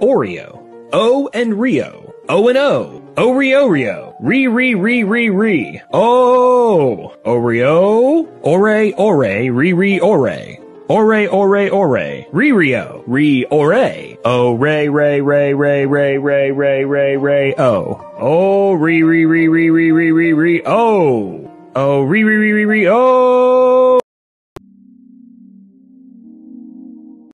Oreo, O and Rio, O and O, Oreo, Rio, re re re re re, O, Oreo, Ore Ore, re re Ore. Ore, ore, ore, re rio, re ore, o re re re re re re re re re o, o re re re re re re re re o, o re re re re re o.